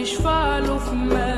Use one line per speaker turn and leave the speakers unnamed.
Ich fall auf mich.